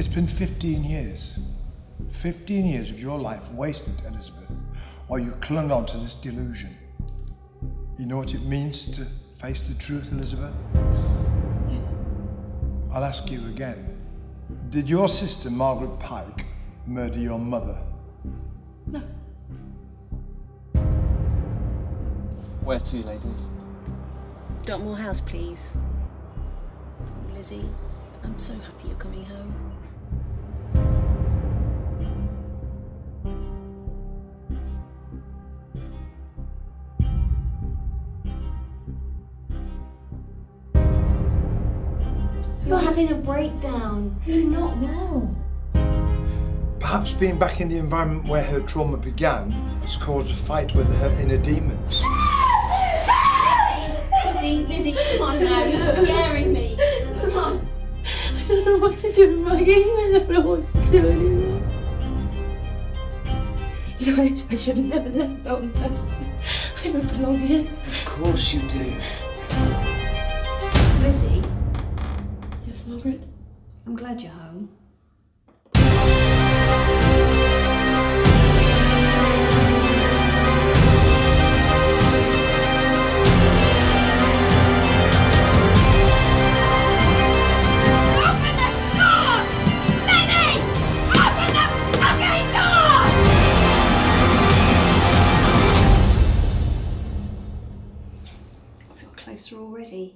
It's been 15 years. 15 years of your life wasted, Elizabeth, while you clung on to this delusion. You know what it means to face the truth, Elizabeth? I'll ask you again. Did your sister, Margaret Pike, murder your mother? No. Where to, ladies? Dartmoor House, please. Oh, Lizzie, I'm so happy you're coming home. You're having a breakdown. You're not well. Perhaps being back in the environment where her trauma began has caused a fight with her inner demons. Lizzie, Lizzie, come on now. You're scaring me. Come on. I don't know what to do with my game. I don't know what to do anymore. You know, I, I should have never left Meltonhurst. I don't belong here. Of course you do. Lizzie, Margaret? I'm glad you're home. I feel closer already.